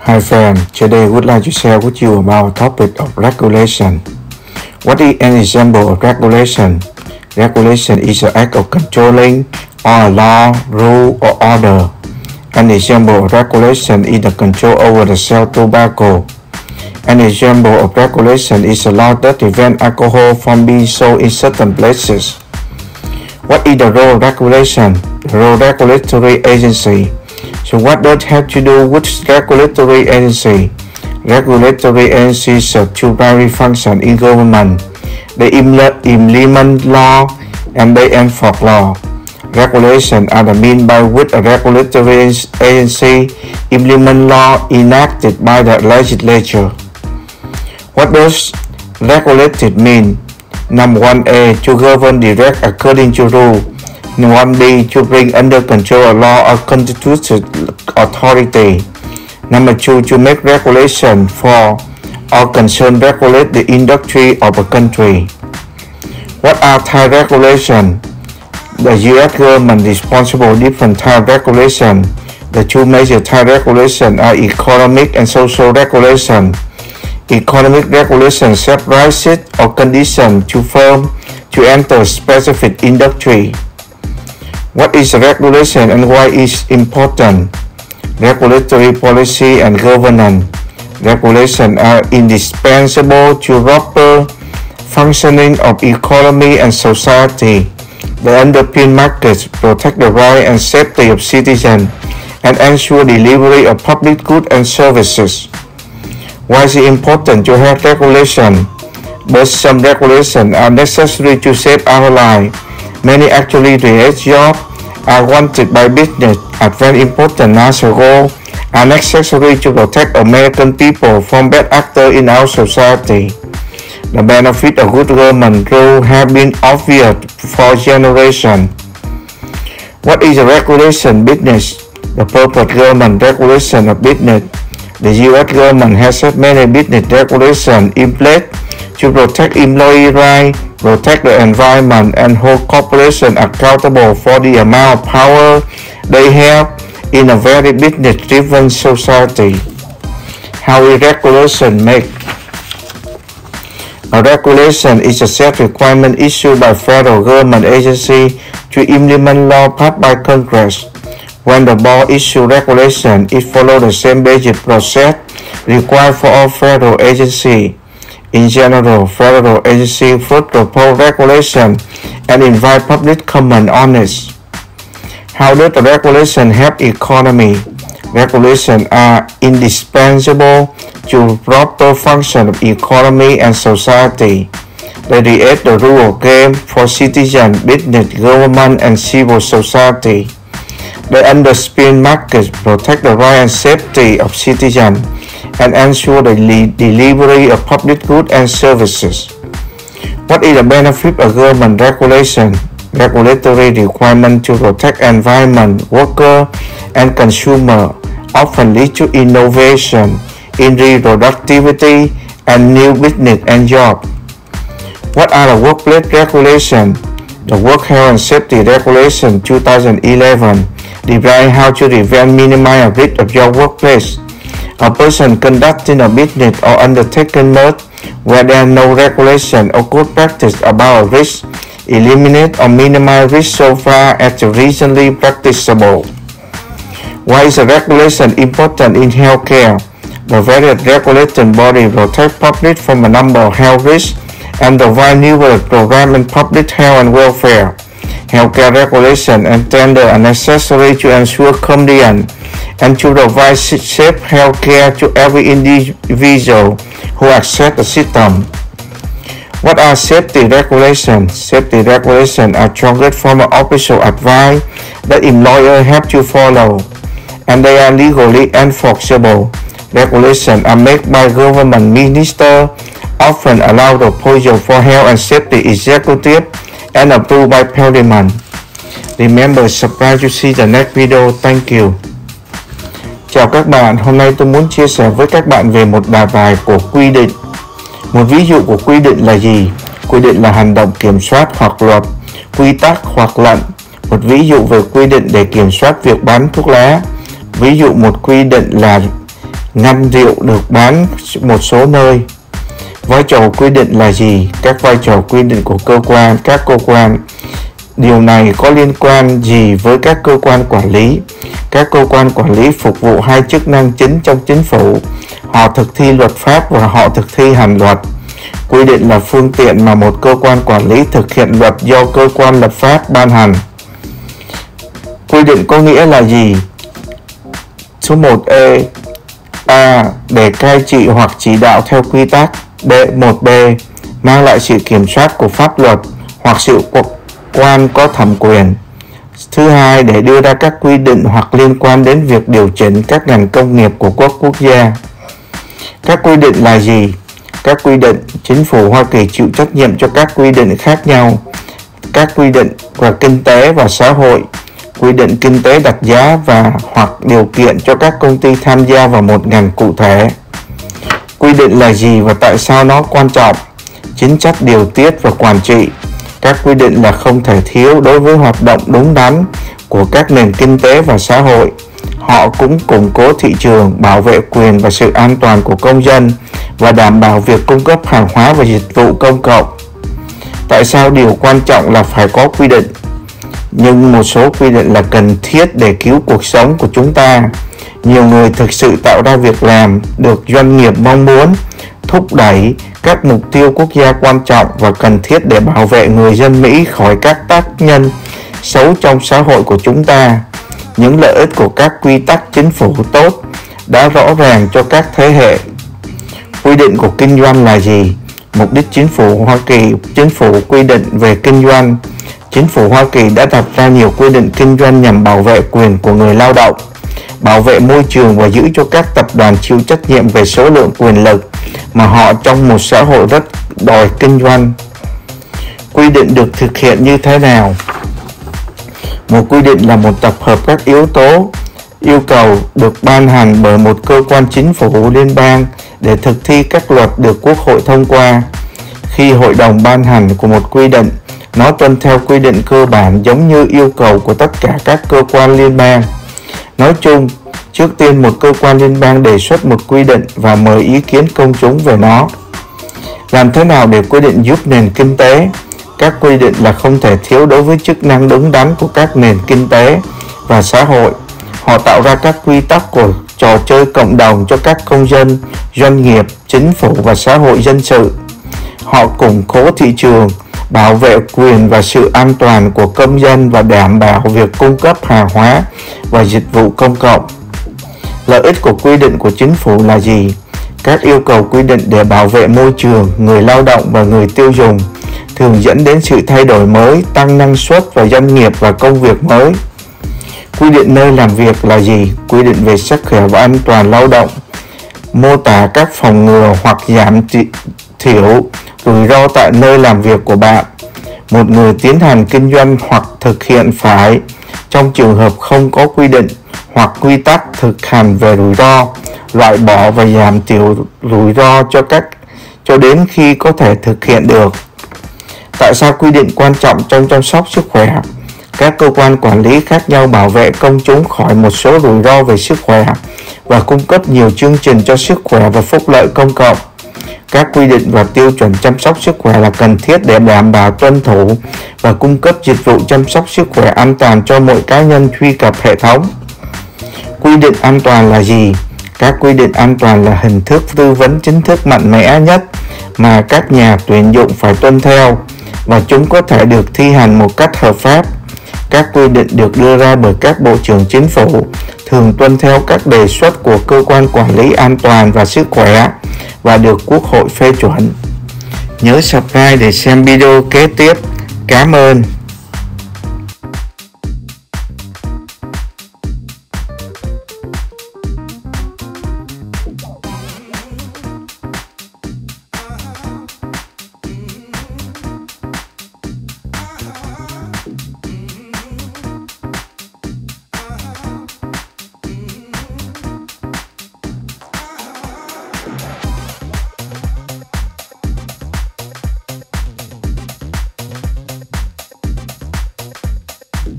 Hi friend, today I would like to share with you about topic of regulation. What is an example of regulation? Regulation is an act of controlling or law, rule or order. An example of regulation is the control over the sale of tobacco. An example of regulation is a law that prevents alcohol from being sold in certain places. What is the role of regulation? The role regulatory agency. So what does have to do with regulatory agency? Regulatory agencies serve two primary functions in government. They implement law and they enforce law. Regulations are the means by which a regulatory agency implement law enacted by the legislature. What does regulated mean? Number 1A to govern direct according to rule. Number 1B to bring under control a law or constituted authority. Number 2 to make regulation for or concern regulate the industry of a country. What are type regulation? The US government responsible different type regulation. The two major type regulation are economic and social regulation. Economic regulation set rights or condition to firm to enter specific industry. What is regulation and why is important? Regulatory policy and governance. Regulation are indispensable to proper functioning of economy and society. They underpin markets, protect the right and safety of citizens, and ensure delivery of public goods and services. Why is it important to have regulation? But some regulations are necessary to save our life. Many actually create jobs, are wanted by business, are very important national goals, are necessary to protect American people from bad actors in our society. The benefit of good government rule have been obvious for generations. What is a regulation business? The purpose government regulation of business the US government has set many business regulations in place to protect employee rights, protect the environment, and hold corporations accountable for the amount of power they have in a very business-driven society. How is regulation made? A regulation is a set requirement issued by federal government agency to implement law passed by Congress. When the board issues regulation, it follows the same basic process required for all federal agencies. In general, federal agencies first propose regulation and invite public comment on it. How does the regulation help economy? Regulations are indispensable to proper function of economy and society. They create the rule of game for citizens, business, government, and civil society. They underpin markets, protect the right and safety of citizens, and ensure the delivery of public goods and services. What is the benefit of government regulation? Regulatory requirement to protect environment, worker, and consumer often lead to innovation in productivity and new business and job. What are the workplace regulations? The Work Health and Safety Regulation 2011 define how to prevent minimize risk of your workplace. A person conducting a business or undertaking work where there are no regulation or good practice about risk, eliminate or minimize risk so far as reasonably practicable. Why is a regulation important in healthcare? The various regulation bodies protect public from a number of health risks and provide numerous programs in public health and welfare. Healthcare regulation and tender are necessary to ensure compliance and to provide safe healthcare to every individual who access the system. What are safety regulations? Safety regulations are structured from an official advice that employers have to follow, and they are legally enforceable. Regulations are made by government ministers, often allow the proposal for health and safety executive and approved by Parliament. Remember subscribe to see the next video. Thank you. Chào các bạn, hôm nay tôi muốn chia sẻ với các bạn về một bài bài của quy định. Một ví dụ của quy định là gì? Quy định là hành động kiểm soát hoặc luật, quy tắc hoặc lệnh. Một ví dụ về quy định để kiểm soát việc bán thuốc lá. Ví dụ một quy định là ngăn rượu được bán một số nơi vai trò quy định là gì các vai trò quy định của cơ quan các cơ quan điều này có liên quan gì với các cơ quan quản lý? Các cơ quan quản lý phục vụ hai chức năng chính trong chính phủ. Họ thực thi luật pháp và họ thực thi hành luật quy định là phương tiện mà một cơ quan quản lý thực hiện luật do cơ quan lập pháp ban hành. Quy định có nghĩa là gì? Số 1e a để cai trị hoặc chỉ đạo theo quy tắc b 1b mang lại sự kiểm soát của pháp luật hoặc sự quan có thẩm quyền. Thứ hai, để đưa ra các quy định hoặc liên quan đến việc điều chỉnh các ngành công nghiệp của quốc quốc gia. Các quy định là gì? Các quy định, chính phủ hoa kỳ chịu trách nhiệm cho các quy định khác nhau. Các quy định về kinh tế và xã hội, quy định kinh tế đặt giá và hoặc điều kiện cho các công ty tham gia vào một ngành cụ thể. Quy định là gì và tại sao nó quan trọng? Chính sách điều tiết và quản trị các quy định là không thể thiếu đối với hoạt động đúng đắn của các nền kinh tế và xã hội. Họ cũng củng cố thị trường, bảo vệ quyền và sự an toàn của công dân và đảm bảo việc cung cấp hàng hóa và dịch vụ công cộng. Tại sao điều quan trọng là phải có quy định? Nhưng một số quy định là cần thiết để cứu cuộc sống của chúng ta nhiều người thực sự tạo ra việc làm được doanh nghiệp mong muốn thúc đẩy các mục tiêu quốc gia quan trọng và cần thiết để bảo vệ người dân Mỹ khỏi các tác nhân xấu trong xã hội của chúng ta. Những lợi ích của các quy tắc chính phủ tốt đã rõ ràng cho các thế hệ. Quy định của kinh doanh là gì? Mục đích chính phủ Hoa Kỳ, chính phủ quy định về kinh doanh. Chính phủ Hoa Kỳ đã đặt ra nhiều quy định kinh doanh nhằm bảo vệ quyền của người lao động bảo vệ môi trường và giữ cho các tập đoàn chịu trách nhiệm về số lượng quyền lực mà họ trong một xã hội rất đòi kinh doanh. Quy định được thực hiện như thế nào? Một quy định là một tập hợp các yếu tố yêu cầu được ban hành bởi một cơ quan chính phủ liên bang để thực thi các luật được Quốc hội thông qua. Khi hội đồng ban hành của một quy định, nó tuân theo quy định cơ bản giống như yêu cầu của tất cả các cơ quan liên bang. Nói chung, trước tiên một cơ quan liên bang đề xuất một quy định và mời ý kiến công chúng về nó. Làm thế nào để quy định giúp nền kinh tế? Các quy định là không thể thiếu đối với chức năng đúng đắn của các nền kinh tế và xã hội. Họ tạo ra các quy tắc của trò chơi cộng đồng cho các công dân, doanh nghiệp, chính phủ và xã hội dân sự. Họ củng cố thị trường, bảo vệ quyền và sự an toàn của công dân và đảm bảo việc cung cấp hàng hóa và dịch vụ công cộng. Lợi ích của quy định của chính phủ là gì? Các yêu cầu quy định để bảo vệ môi trường, người lao động và người tiêu dùng thường dẫn đến sự thay đổi mới, tăng năng suất và doanh nghiệp và công việc mới. Quy định nơi làm việc là gì? Quy định về sức khỏe và an toàn lao động mô tả các phòng ngừa hoặc giảm thiểu rủi ro tại nơi làm việc của bạn. Một người tiến hành kinh doanh hoặc thực hiện phải trong trường hợp không có quy định hoặc quy tắc thực hành về rủi ro, loại bỏ và giảm thiểu rủi ro cho các cho đến khi có thể thực hiện được. Tại sao quy định quan trọng trong chăm sóc sức khỏe? Các cơ quan quản lý khác nhau bảo vệ công chúng khỏi một số rủi ro về sức khỏe và cung cấp nhiều chương trình cho sức khỏe và phúc lợi công cộng. Các quy định và tiêu chuẩn chăm sóc sức khỏe là cần thiết để đảm bảo tuân thủ và cung cấp dịch vụ chăm sóc sức khỏe an toàn cho mỗi cá nhân truy cập hệ thống. Quy định an toàn là gì? Các quy định an toàn là hình thức tư vấn chính thức mạnh mẽ nhất mà các nhà tuyển dụng phải tuân theo và chúng có thể được thi hành một cách hợp pháp. Các quy định được đưa ra bởi các bộ trưởng chính phủ, thường tuân theo các đề xuất của cơ quan quản lý an toàn và sức khỏe và được Quốc hội phê chuẩn. Nhớ subscribe để xem video kế tiếp. Cảm ơn.